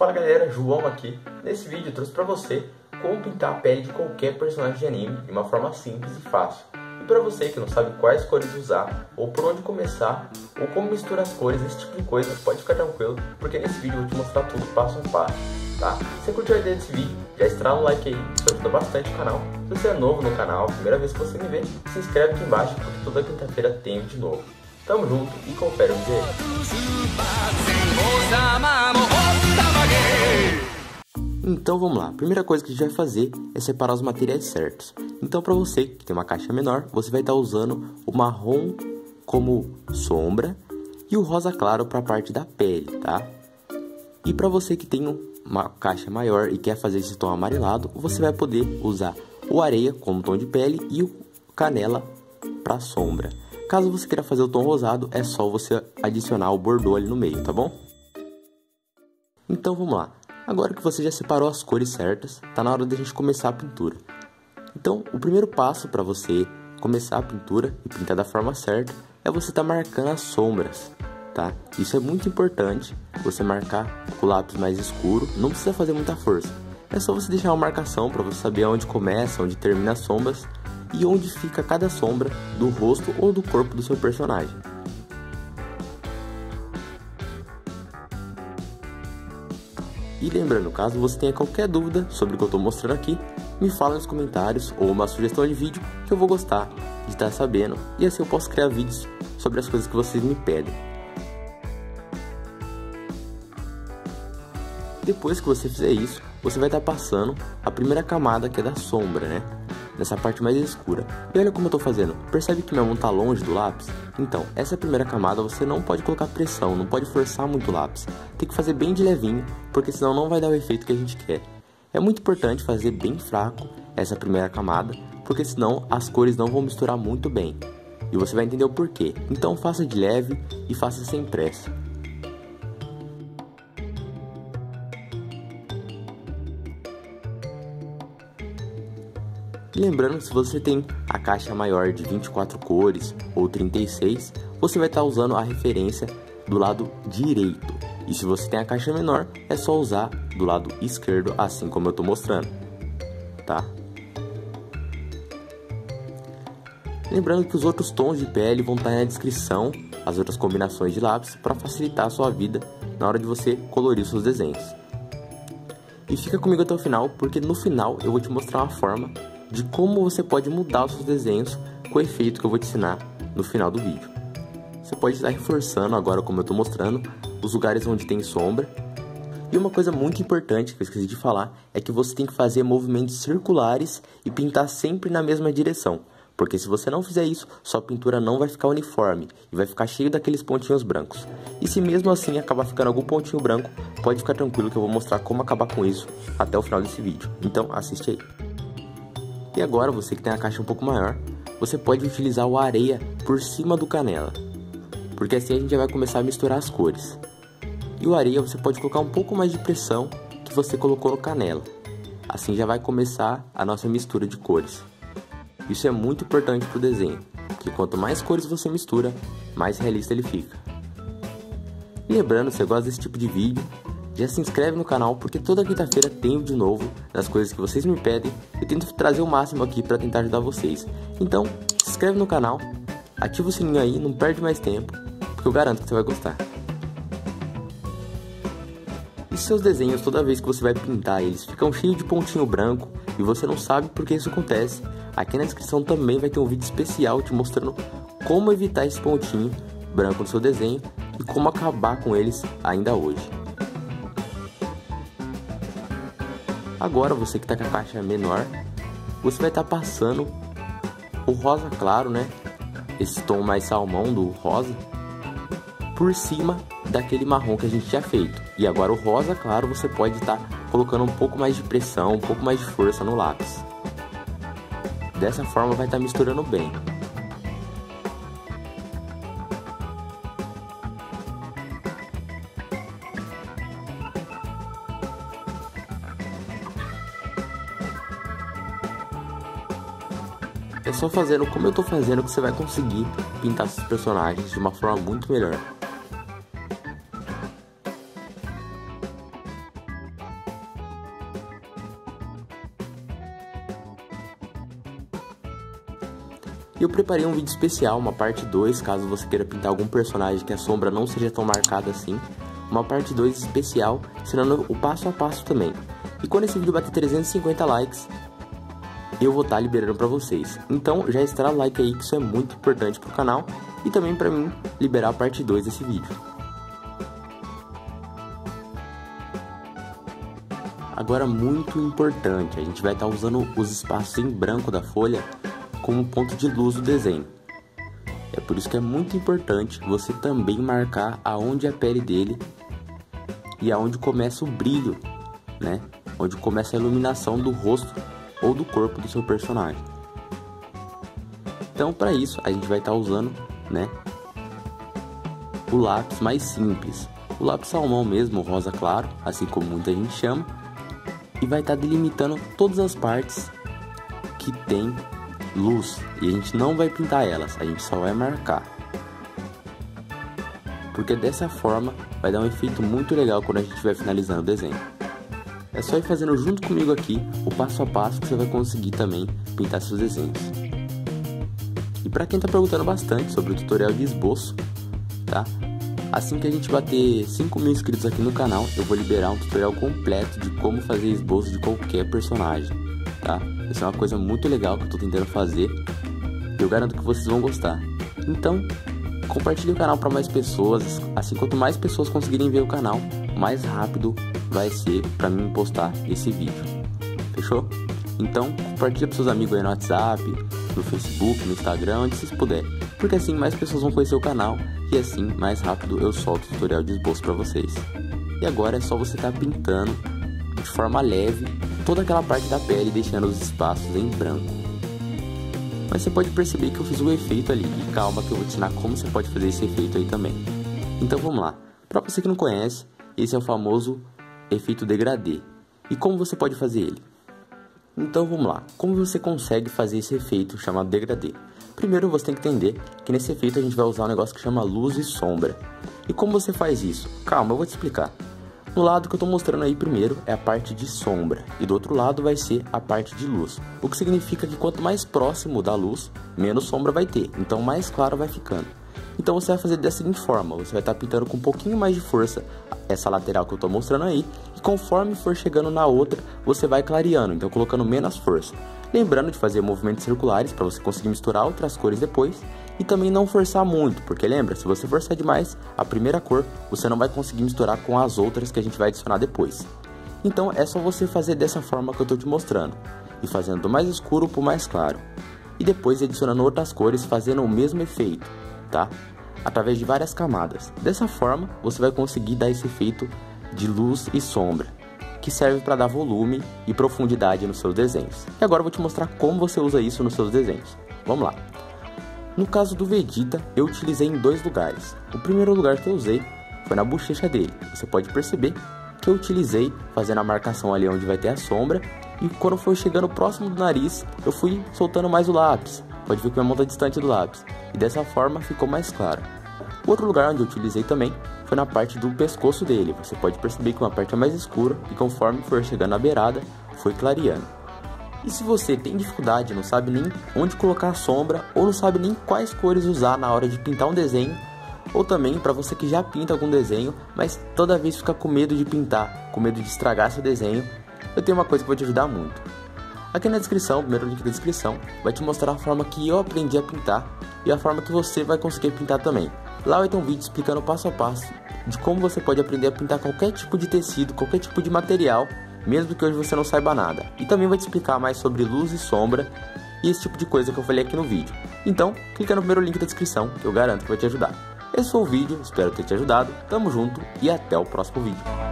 Fala galera, João aqui. Nesse vídeo eu trouxe pra você como pintar a pele de qualquer personagem de anime de uma forma simples e fácil. E para você que não sabe quais cores usar, ou por onde começar, ou como misturar as cores, esse tipo de coisa, pode ficar tranquilo, porque nesse vídeo eu vou te mostrar tudo passo a passo, tá? Se você curtiu a ideia desse vídeo, já estrala o like aí, isso ajuda bastante o canal. Se você é novo no canal, primeira vez que você me vê, se inscreve aqui embaixo, porque toda quinta-feira tem de novo. Tamo junto e confere o vídeo Então vamos lá, a primeira coisa que a gente vai fazer é separar os materiais certos. Então para você que tem uma caixa menor, você vai estar usando o marrom como sombra e o rosa claro para a parte da pele, tá? E para você que tem uma caixa maior e quer fazer esse tom amarelado, você vai poder usar o areia como tom de pele e o canela para sombra. Caso você queira fazer o tom rosado, é só você adicionar o bordô ali no meio, tá bom? Então vamos lá. Agora que você já separou as cores certas, tá na hora da gente começar a pintura. Então, o primeiro passo para você começar a pintura e pintar da forma certa é você estar tá marcando as sombras, tá? Isso é muito importante, você marcar com o lápis mais escuro, não precisa fazer muita força. É só você deixar uma marcação para você saber onde começa, onde termina as sombras e onde fica cada sombra do rosto ou do corpo do seu personagem. E lembrando, caso você tenha qualquer dúvida sobre o que eu estou mostrando aqui, me fala nos comentários ou uma sugestão de vídeo que eu vou gostar de estar sabendo e assim eu posso criar vídeos sobre as coisas que vocês me pedem. Depois que você fizer isso, você vai estar passando a primeira camada que é da sombra, né? Nessa parte mais escura. E olha como eu estou fazendo, percebe que minha mão está longe do lápis? Então, essa primeira camada você não pode colocar pressão, não pode forçar muito o lápis. Tem que fazer bem de levinho, porque senão não vai dar o efeito que a gente quer. É muito importante fazer bem fraco essa primeira camada, porque senão as cores não vão misturar muito bem. E você vai entender o porquê. Então faça de leve e faça sem pressa. Lembrando, se você tem a caixa maior de 24 cores ou 36, você vai estar usando a referência do lado direito. E se você tem a caixa menor, é só usar do lado esquerdo, assim como eu estou mostrando, tá? Lembrando que os outros tons de pele vão estar na descrição, as outras combinações de lápis, para facilitar a sua vida na hora de você colorir seus desenhos. E fica comigo até o final, porque no final eu vou te mostrar uma forma de como você pode mudar os seus desenhos com o efeito que eu vou te ensinar no final do vídeo. Você pode estar reforçando agora, como eu estou mostrando, os lugares onde tem sombra. E uma coisa muito importante que eu esqueci de falar é que você tem que fazer movimentos circulares e pintar sempre na mesma direção. Porque se você não fizer isso, sua pintura não vai ficar uniforme e vai ficar cheio daqueles pontinhos brancos. E se mesmo assim acabar ficando algum pontinho branco, pode ficar tranquilo que eu vou mostrar como acabar com isso até o final desse vídeo. Então assiste aí. E agora, você que tem a caixa um pouco maior, você pode utilizar o areia por cima do canela, porque assim a gente já vai começar a misturar as cores. E o areia você pode colocar um pouco mais de pressão que você colocou no canela. Assim já vai começar a nossa mistura de cores. Isso é muito importante para o desenho, porque quanto mais cores você mistura, mais realista ele fica. E lembrando, se você gosta desse tipo de vídeo, já se inscreve no canal porque toda quinta-feira tenho de novo das coisas que vocês me pedem e tento trazer o máximo aqui para tentar ajudar vocês. Então, se inscreve no canal, ativa o sininho aí, não perde mais tempo, porque eu garanto que você vai gostar. E seus desenhos, toda vez que você vai pintar eles, ficam cheios de pontinho branco e você não sabe por que isso acontece, aqui na descrição também vai ter um vídeo especial te mostrando como evitar esse pontinho branco no seu desenho e como acabar com eles ainda hoje. Agora você que está com a caixa menor, você vai estar tá passando o rosa claro, né? Esse tom mais salmão do rosa por cima daquele marrom que a gente tinha feito. E agora o rosa claro você pode estar tá colocando um pouco mais de pressão, um pouco mais de força no lápis. Dessa forma vai estar tá misturando bem. É só fazendo como eu tô fazendo que você vai conseguir pintar esses personagens de uma forma muito melhor. E eu preparei um vídeo especial, uma parte 2, caso você queira pintar algum personagem que a sombra não seja tão marcada assim. Uma parte 2 especial, ensinando o passo a passo também. E quando esse vídeo bater 350 likes, eu vou estar tá liberando para vocês. Então já estrala o like aí que isso é muito importante pro canal e também para mim liberar a parte 2 desse vídeo. Agora muito importante, a gente vai estar tá usando os espaços em branco da folha como ponto de luz do desenho. É por isso que é muito importante você também marcar aonde a pele dele e aonde começa o brilho, né? Onde começa a iluminação do rosto ou do corpo do seu personagem. Então, para isso, a gente vai estar tá usando, né, o lápis mais simples, o lápis salmão mesmo, rosa claro, assim como muita gente chama, e vai estar tá delimitando todas as partes que tem luz e a gente não vai pintar elas, a gente só vai marcar. Porque dessa forma vai dar um efeito muito legal quando a gente estiver finalizando o desenho. É só ir fazendo junto comigo aqui o passo a passo que você vai conseguir também pintar seus desenhos. E para quem está perguntando bastante sobre o tutorial de esboço, tá? Assim que a gente bater 5 mil inscritos aqui no canal, eu vou liberar um tutorial completo de como fazer esboço de qualquer personagem, tá? Isso é uma coisa muito legal que eu estou tentando fazer e eu garanto que vocês vão gostar. Então, compartilhe o canal para mais pessoas, assim quanto mais pessoas conseguirem ver o canal, mais rápido vai ser para mim postar esse vídeo. Fechou? Então, compartilhe para seus amigos aí no WhatsApp, no Facebook, no Instagram, onde vocês puderem. Porque assim mais pessoas vão conhecer o canal e assim mais rápido eu solto o tutorial de esboço para vocês. E agora é só você estar tá pintando de forma leve toda aquela parte da pele, deixando os espaços em branco. Mas você pode perceber que eu fiz o um efeito ali, e calma que eu vou te ensinar como você pode fazer esse efeito aí também. Então vamos lá. Para você que não conhece, esse é o famoso efeito degradê. E como você pode fazer ele? Então vamos lá, como você consegue fazer esse efeito chamado degradê? Primeiro você tem que entender que nesse efeito a gente vai usar um negócio que chama luz e sombra. E como você faz isso? Calma, eu vou te explicar. No lado que eu estou mostrando aí primeiro é a parte de sombra e do outro lado vai ser a parte de luz. O que significa que quanto mais próximo da luz, menos sombra vai ter, então mais claro vai ficando. Então você vai fazer da seguinte forma, você vai estar tá pintando com um pouquinho mais de força essa lateral que eu estou mostrando aí, e conforme for chegando na outra, você vai clareando, então colocando menos força. Lembrando de fazer movimentos circulares para você conseguir misturar outras cores depois, e também não forçar muito, porque lembra, se você forçar demais a primeira cor, você não vai conseguir misturar com as outras que a gente vai adicionar depois. Então é só você fazer dessa forma que eu estou te mostrando, e fazendo do mais escuro para o mais claro, e depois adicionando outras cores fazendo o mesmo efeito tá? Através de várias camadas. Dessa forma, você vai conseguir dar esse efeito de luz e sombra, que serve para dar volume e profundidade nos seus desenhos. E agora eu vou te mostrar como você usa isso nos seus desenhos. Vamos lá. No caso do Vegeta, eu utilizei em dois lugares. O primeiro lugar que eu usei foi na bochecha dele. Você pode perceber que eu utilizei fazendo a marcação ali onde vai ter a sombra e quando foi chegando próximo do nariz, eu fui soltando mais o lápis, pode ver que minha mão está distante do lápis, e dessa forma ficou mais claro. O outro lugar onde eu utilizei também foi na parte do pescoço dele, você pode perceber que uma parte é mais escura e conforme for chegando na beirada, foi clareando. E se você tem dificuldade, não sabe nem onde colocar a sombra ou não sabe nem quais cores usar na hora de pintar um desenho, ou também para você que já pinta algum desenho, mas toda vez fica com medo de pintar, com medo de estragar seu desenho, eu tenho uma coisa que vai te ajudar muito. Aqui na descrição, primeiro link da descrição, vai te mostrar a forma que eu aprendi a pintar e a forma que você vai conseguir pintar também. Lá vai ter um vídeo explicando passo a passo de como você pode aprender a pintar qualquer tipo de tecido, qualquer tipo de material, mesmo que hoje você não saiba nada. E também vai te explicar mais sobre luz e sombra e esse tipo de coisa que eu falei aqui no vídeo. Então, clica no primeiro link da descrição, que eu garanto que vai te ajudar. Esse foi o vídeo, espero ter te ajudado, tamo junto e até o próximo vídeo.